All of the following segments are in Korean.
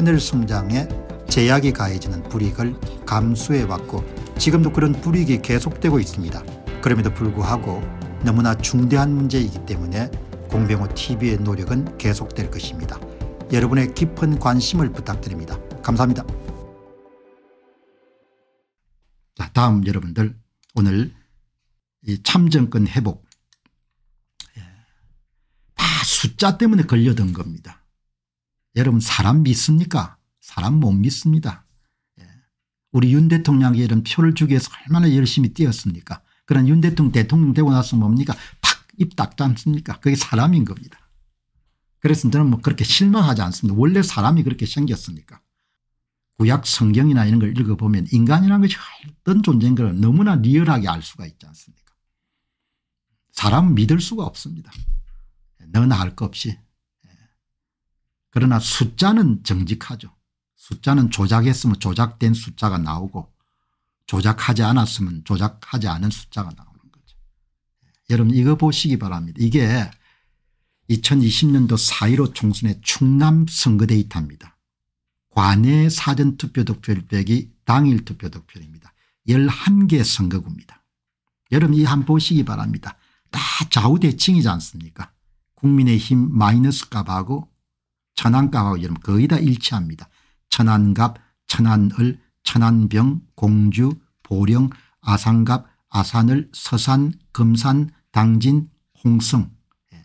채널 성장에 제약이 가해지는 불이익을 감수해왔고 지금도 그런 불이익이 계속되고 있습니다. 그럼에도 불구하고 너무나 중대한 문제이기 때문에 공병호TV의 노력은 계속될 것입니다. 여러분의 깊은 관심을 부탁드립니다. 감사합니다. 자 다음 여러분들 오늘 이 참정권 회복 예. 다 숫자 때문에 걸려든 겁니다. 여러분 사람 믿습니까 사람 못 믿습니다. 예. 우리 윤 대통령이 이런 표를 주기 위해서 얼마나 열심히 뛰었습니까 그런 윤 대통령 대통령 되고 나서 뭡니까 탁 입 닦지 않습니까 그게 사람인 겁니다. 그래서 저는 뭐 그렇게 실망하지 않습니다. 원래 사람이 그렇게 생겼으니까. 구약 성경이나 이런 걸 읽어보면 인간이라는 것이 어떤 존재인 걸 너무나 리얼하게 알 수가 있지 않습니까 사람은 믿을 수가 없습니다. 너나 할것 없이 그러나 숫자는 정직하죠. 숫자는 조작했으면 조작된 숫자가 나오고 조작하지 않았으면 조작하지 않은 숫자가 나오는 거죠. 여러분 이거 보시기 바랍니다. 이게 2020년도 4.15 총선의 충남 선거 데이터입니다. 관내 사전투표 득표율 빼기 당일 투표 득표율입니다. 11개 선거구입니다. 여러분 이 한 보시기 바랍니다. 다 좌우대칭이지 않습니까 국민의힘 마이너스 값하고 천안갑하고 여러분 거의 다 일치합니다. 천안갑, 천안을, 천안병, 공주, 보령, 아산갑, 아산을, 서산, 금산, 당진, 홍성 예.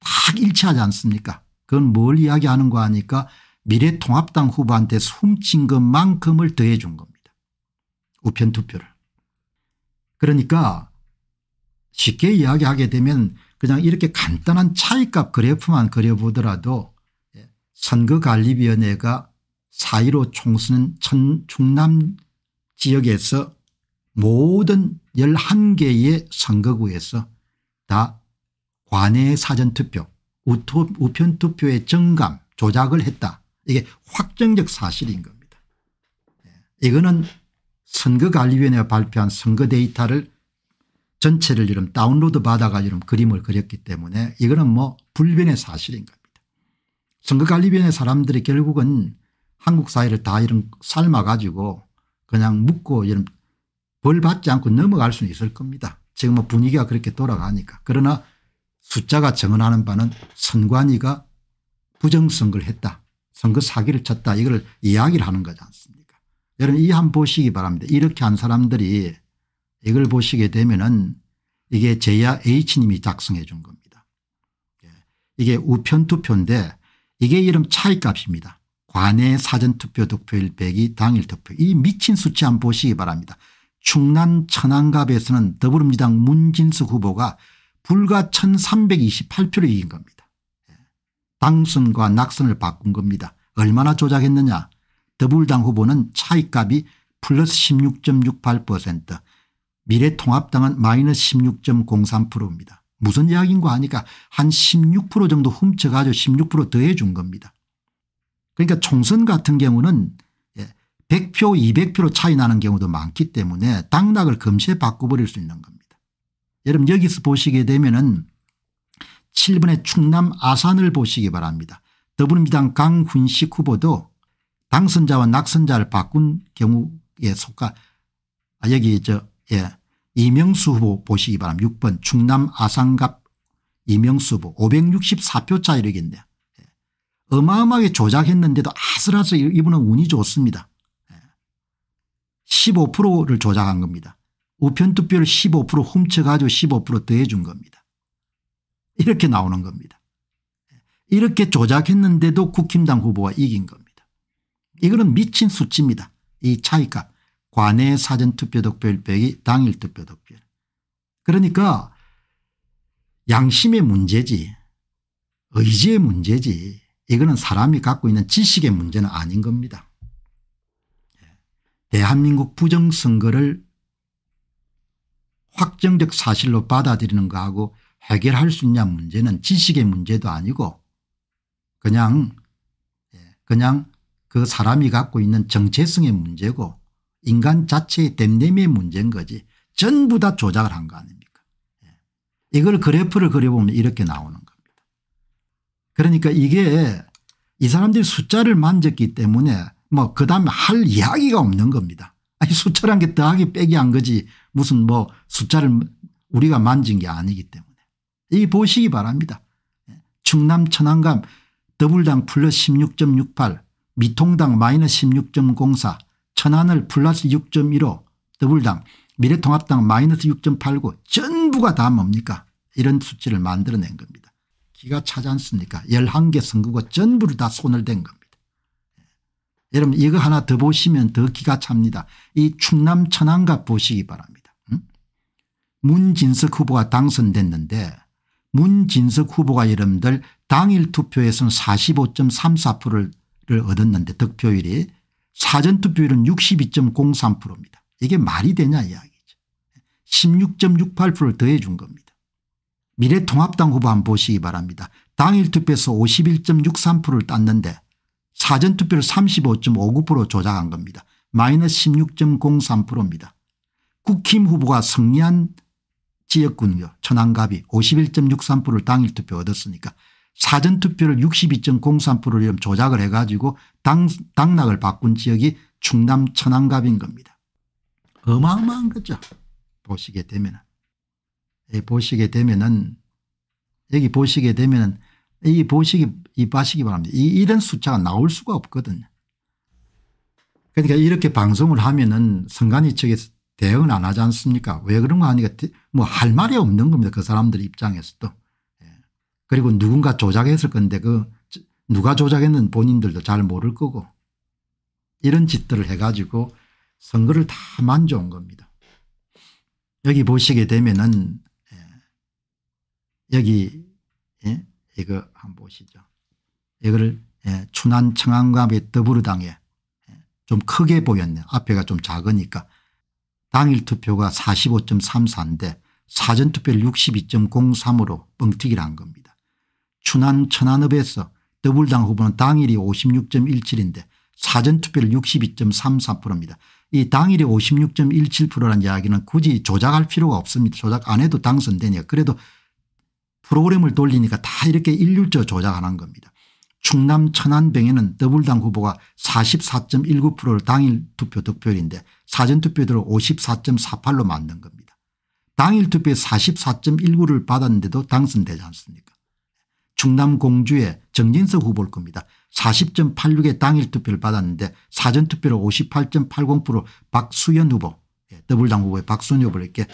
딱 일치하지 않습니까 그건 뭘 이야기하는 거 하니까 미래통합당 후보한테 훔친 것만큼을 더해 준 겁니다. 우편 투표를. 그러니까 쉽게 이야기하게 되면 그냥 이렇게 간단한 차이값 그래프만 그려보더라도 선거관리위원회가 4.15 총선 천 충남 지역에서 모든 11개의 선거구에서 다 관내 사전투표 우편투표의 정감 조작을 했다. 이게 확정적 사실인 겁니다. 예. 이거는 선거관리위원회가 발표한 선거 데이터를 전체를 이런 다운로드 받아가지고 그림을 그렸기 때문에 이거는 뭐 불변의 사실인 겁니다. 선거관리위원회 사람들이 결국은 한국 사회를 다 이런 삶아가지고 그냥 묻고 이런 벌 받지 않고 넘어갈 수는 있을 겁니다. 지금 뭐 분위기가 그렇게 돌아가니까. 그러나 숫자가 정언하는 바는 선관위가 부정선거를 했다. 선거 사기를 쳤다. 이걸 이야기를 하는 거지 않습니까 여러분 이 한 보시기 바랍니다. 이렇게 한 사람들이 이걸 보시게 되면은 이게 제야 H님이 작성해 준 겁니다. 예. 이게 우편 투표인데 이게 이름 차이값입니다. 관내 사전투표 득표일 빼기 당일 투표 이 미친 수치 한번 보시기 바랍니다. 충남 천안갑에서는 더불어민주당 문진수 후보가 불과 1328표를 이긴 겁니다. 예. 당선과 낙선을 바꾼 겁니다. 얼마나 조작했느냐 더불당 후보는 차이값이 플러스 16.68% 미래통합당은 마이너스 16.03%입니다. 무슨 이야기인가 하니까 한 16% 정도 훔쳐가지고 16% 더해 준 겁니다. 그러니까 총선 같은 경우는 100표 예, 200표로 차이 나는 경우도 많기 때문에 당락을 금세 바꿔버릴 수 있는 겁니다. 여러분 여기서 보시게 되면 7번의 충남 아산을 보시기 바랍니다. 더불어민주당 강훈식 후보도 당선자와 낙선자를 바꾼 경우에 속하 아 여기 저 예. 이명수 후보 보시기 바랍니다. 6번 충남 아산갑 이명수 후보 564표 차이력인데 어마어마하게 조작했는데도 아슬아슬 이분은 운이 좋습니다. 15%를 조작한 겁니다. 우편투표를 15% 훔쳐가지고 15% 더해준 겁니다. 이렇게 나오는 겁니다. 이렇게 조작했는데도 국힘당 후보가 이긴 겁니다. 이거는 미친 수치입니다. 이 차이가 관내 사전투표 득표율 빼기 당일 투표 득표율. 그러니까 양심의 문제지 의지의 문제지 이거는 사람이 갖고 있는 지식의 문제는 아닌 겁니다. 대한민국 부정선거를 확정적 사실로 받아들이는 거하고 해결할 수 있냐 문제는 지식의 문제도 아니고 그냥 예, 그냥 그 사람이 갖고 있는 정체성의 문제고 인간 자체의 댐댐의 문제인 거지 전부 다 조작을 한 거 아닙니까 예. 이걸 그래프를 그려보면 이렇게 나오는 겁니다. 그러니까 이게 이 사람들이 숫자를 만졌기 때문에 뭐 그 다음에 할 이야기가 없는 겁니다. 아니 숫자란 게 더하기 빼기 한 거지 무슨 뭐 숫자를 우리가 만진 게 아니기 때문에 이 보시기 바랍니다. 충남 천안감 더블당 플러스 16.68 미통당 마이너스 16.04 천안을 플러스 6.15 더블당 미래통합당 마이너스 6.89 전부가 다 뭡니까 이런 수치를 만들어낸 겁니다. 기가 차지 않습니까 11개 선거가 전부를 다 손을 댄 겁니다. 여러분 이거 하나 더 보시면 더 기가 찹니다. 이 충남 천안갑 보시기 바랍니다. 문진석 후보가 당선됐는데 문진석 후보가 여러분들 당일 투표에서는 45.34%를 얻었는데 득표율이 사전투표율은 62.03%입니다. 이게 말이 되냐 이야기죠. 16.68%를 더해 준 겁니다. 미래통합당 후보 한번 보시기 바랍니다. 당일 투표에서 51.63%를 땄는데 사전투표를 35.59% 조작한 겁니다. 마이너스 16.03%입니다. 국힘 후보가 승리한 지역군요. 천안갑이 51.63%를 당일 투표 얻었으니까 사전투표를 62.03%를 조작을 해가지고 당, 당락을 바꾼 지역이 충남 천안갑인 겁니다. 어마어마한 거죠. 보시게 되면 예, 보시게 되면은 여기 보시게 되면은 이 보시기 이 봐시기 바랍니다. 이, 이런 숫자가 나올 수가 없거든요. 그러니까 이렇게 방송을 하면은 선관위 측에서 대응을 안 하지 않습니까 왜 그런 거 하니까 뭐 할 말이 없는 겁니다. 그 사람들 입장에서도. 예. 그리고 누군가 조작했을 건데 그 누가 조작했는 본인들도 잘 모를 거고 이런 짓들을 해가지고 선거를 다 만져온 겁니다. 여기 보시게 되면은 여기 예? 이거 한번 보시죠. 이거를 예, 춘안 청안갑의 더불어당에 예, 좀 크게 보였네. 앞에가 좀 작으니까 당일 투표가 45.34인데 사전투표를 62.03으로 뻥튀기를 한 겁니다. 춘안 천안읍에서 더불당 후보는 당일이 56.17인데 사전투표를 62.33%입니다. 이 당일이 56.17%라는 이야기는 굳이 조작할 필요가 없습니다. 조작 안 해도 당선되니까 그래도 프로그램을 돌리니까 다 이렇게 일률적 조작하는 겁니다. 충남 천안병에는 더불당 후보가 44.19%를 당일 투표 득표율인데 사전투표들을 54.48로 만든 겁니다. 당일 투표에 44.19를 받았는데도 당선되지 않습니까 충남 공주의 정진석 후보일 겁니다. 40.86의 당일 투표를 받았는데 사전투표를 58.80% 박수현 후보 예, 더불당 후보의 박수현 후보를 이렇게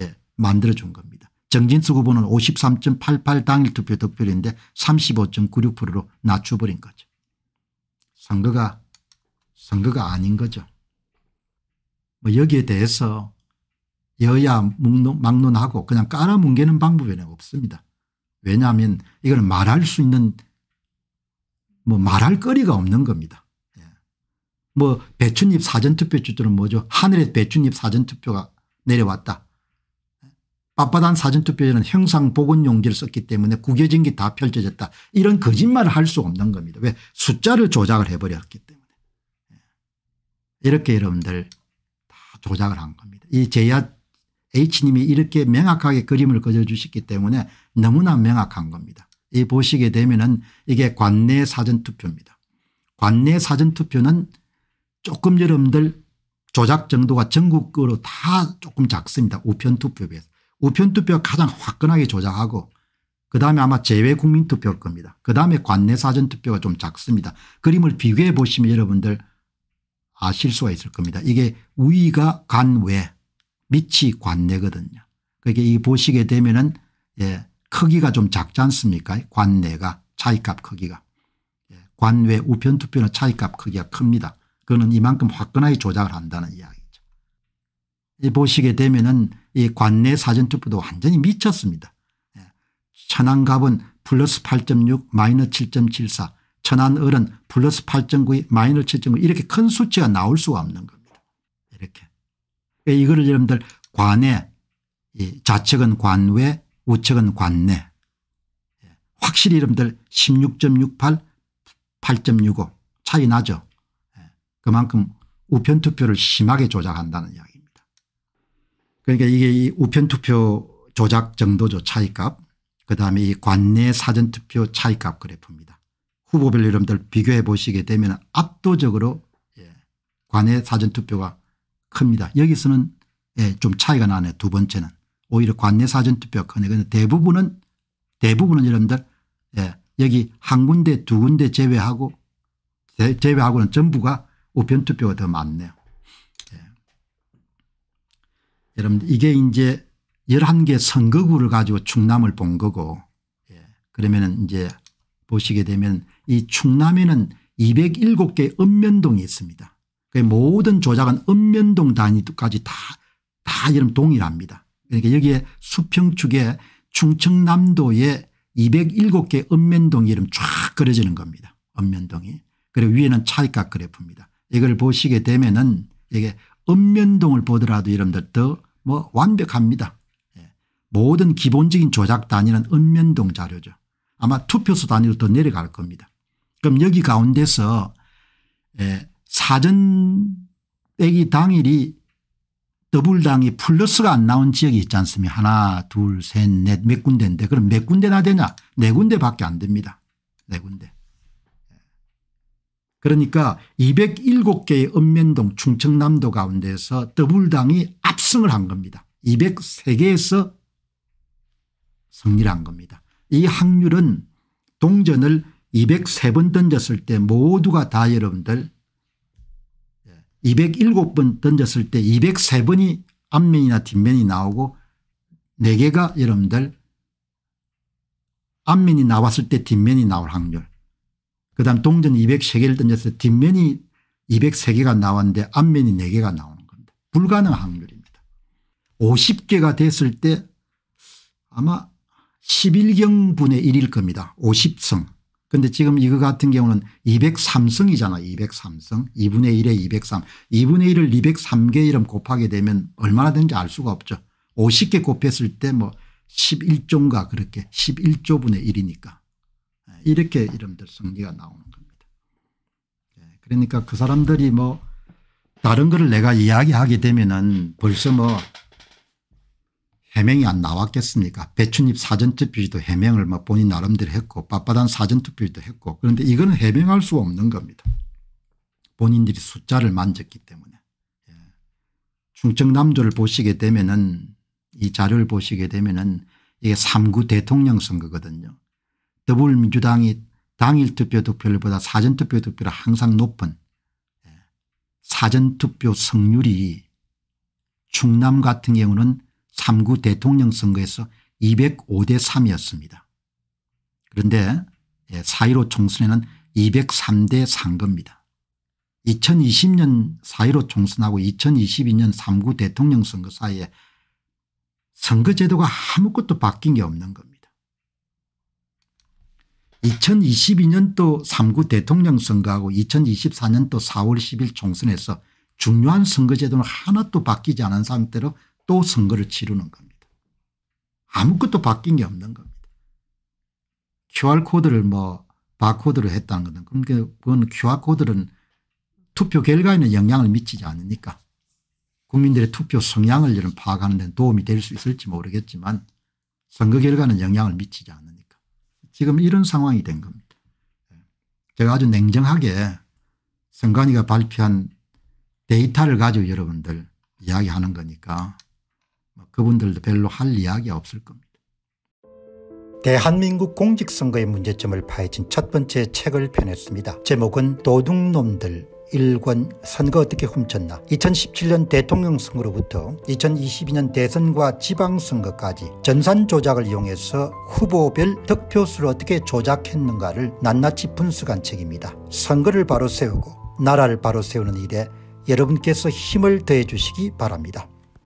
예, 만들어준 겁니다. 정진수 후보는 53.88 당일 투표 득표율인데 35.96%로 낮춰버린 거죠. 선거가 선거가 아닌 거죠. 뭐 여기에 대해서 여야 막론하고 그냥 깔아뭉개는 방법에는 없습니다. 왜냐하면 이걸 말할 수 있는 뭐 말할 거리가 없는 겁니다. 예. 뭐 배춧잎 사전투표 주들은 뭐죠 하늘에 배춧잎 사전투표가 내려왔다. 빳빳한 사전투표에는 형상복원용지를 썼기 때문에 구겨진 게 다 펼쳐졌다. 이런 거짓말을 할 수 없는 겁니다. 왜 숫자를 조작을 해버렸기 때문에. 예. 이렇게 여러분들 다 조작을 한 겁니다. 이 제야 H님이 이렇게 명확하게 그림을 그려주셨기 때문에 너무나 명확한 겁니다. 이 보시게 되면은 이게 관내 사전투표입니다. 관내 사전투표는 조금 여러분들 조작 정도가 전국으로 다 조금 작습니다. 우편투표에 비해서. 우편투표 가장 화끈하게 조작하고 그 다음에 아마 제외 국민투표일 겁니다. 그 다음에 관내 사전투표가 좀 작습니다. 그림을 비교해 보시면 여러분들 아실 수가 있을 겁니다. 이게 위가 관외 밑이 관내거든요. 그러니까 이 보시게 되면은 예, 크기가 좀 작지 않습니까 관내가 차이값 크기가. 예, 관외 우편 투표는 차이값 크기가 큽니다. 그거는 이만큼 화끈하게 조작을 한다는 이야기죠. 이 보시게 되면은 이 관내 사전 투표도 완전히 미쳤습니다. 예, 천안갑은 플러스 8.6 마이너스 7.74 천안을은 플러스 8.92 마이너스 7.9 이렇게 큰 수치가 나올 수가 없는 겁니다. 이렇게. 그러니까 이거를 여러분들 관내 좌측은 관외 우측은 관내 예, 확실히 여러분들 16.68 8.65 차이 나죠. 예, 그만큼 우편투표를 심하게 조작한다는 이야기입니다. 그러니까 이게 이 우편투표 조작 정도죠 차이값 그다음에 이 관내 사전투표 차이값 그래프입니다. 후보별 여러분들 비교해 보시게 되면 압도적으로 예, 관내 사전투표가 큽니다. 여기서는 좀 차이가 나네 두 번째는 오히려 관내 사전투표가 크네. 근데 대부분은 대부분은 여러분들 예, 여기 한 군데 두 군데 제외하고 제외하고는 전부가 우편투표가 더 많네요. 예. 여러분들 이게 이제 11개 선거구를 가지고 충남을 본 거고 예. 그러면 이제 보시게 되면 이 충남에는 207개 읍면동이 있습니다. 그 모든 조작은 읍면동 단위까지 다, 다 이런 동일합니다. 그러니까 여기에 수평축에 충청남도에 207개 읍면동이 이름 쫙 그려지는 겁니다. 읍면동이. 그리고 위에는 차이값 그래프입니다. 이걸 보시게 되면은 이게 읍면동을 보더라도 여러분들 더뭐 완벽합니다. 예. 모든 기본적인 조작 단위는 읍면동 자료죠. 아마 투표수 단위로 더 내려갈 겁니다. 그럼 여기 가운데서 예, 사전 빼기 당일이 더불당이 플러스가 안 나온 지역이 있지 않습니까 하나 둘 셋 넷 몇 군데인데 그럼 몇 군데나 되냐 네 군데밖에 안 됩니다. 네 군데. 그러니까 207개의 읍면동 충청남도 가운데서 더불당이 압승을 한 겁니다. 203개에서 승리를 한 겁니다. 이 확률은 동전을 203번 던졌을 때 모두가 다 여러분들 207번 던졌을 때 203번이 앞면이나 뒷면이 나오고 4개가 여러분들 앞면이 나왔을 때 뒷면이 나올 확률 그 다음 동전 203개를 던졌을 때 뒷면이 203개가 나왔는데 앞면이 4개가 나오는 겁니다. 불가능한 확률입니다. 50개가 됐을 때 아마 11경분의 1일 겁니다. 50성 근데 지금 이거 같은 경우는 203성이잖아 203성 2분의 1에 203 2분의 1을 203개 이름 곱하게 되면 얼마나 되는지 알 수가 없죠. 50개 곱했을 때 뭐 11조인가 그렇게 11조분의 1이니까 이렇게 이름들 성리가 나오는 겁니다. 예, 그러니까 그 사람들이 뭐 다른 거를 내가 이야기하게 되면은 벌써 뭐 해명이 안 나왔겠습니까 배춘입 사전투표도 해명을 뭐 본인 나름대로 했고 빳빳한 사전투표도 했고 그런데 이거는 해명할 수 없는 겁니다. 본인들이 숫자를 만졌기 때문에. 예. 충청남도를 보시게 되면 은 이 자료를 보시게 되면 은 이게 3구 대통령 선거거든요. 더불민주당이 당일 투표 득표율보다 사전투표 득표율 항상 높은 예. 사전투표 성률이 충남 같은 경우는 3구 대통령 선거에서 205대 3이었습니다. 그런데 4.15 예, 총선에는 203대 3 겁니다. 2020년 4.15 총선하고 2022년 3구 대통령 선거 사이에 선거제도가 아무것도 바뀐 게 없는 겁니다. 2022년도 3구 대통령 선거하고 2024년도 4월 10일 총선에서 중요한 선거제도는 하나도 바뀌지 않은 상태로 또 선거를 치르는 겁니다. 아무것도 바뀐 게 없는 겁니다. QR코드를 뭐 바코드로 했다는 그러니까 그건 QR코드는 투표 결과에는 영향을 미치지 않으니까 국민들의 투표 성향을 이런 파악하는 데 도움이 될 수 있을지 모르겠지만 선거 결과는 영향을 미치지 않으니까 지금 이런 상황이 된 겁니다. 제가 아주 냉정하게 선관위가 발표한 데이터를 가지고 여러분들 이야기하는 거니까 그분들도 별로 할 이야기가 없을 겁니다. 대한민국 공직선거의 문제점을 파헤친 첫 번째 책을 펴냈습니다. 제목은 도둑놈들 1권 선거 어떻게 훔쳤나 2017년 대통령 선거로부터 2022년 대선과 지방선거까지 전산 조작을 이용해서 후보별 득표수를 어떻게 조작했는가를 낱낱이 분석한 책입니다. 선거를 바로 세우고 나라를 바로 세우는 일에 여러분께서 힘을 더해 주시기 바랍니다.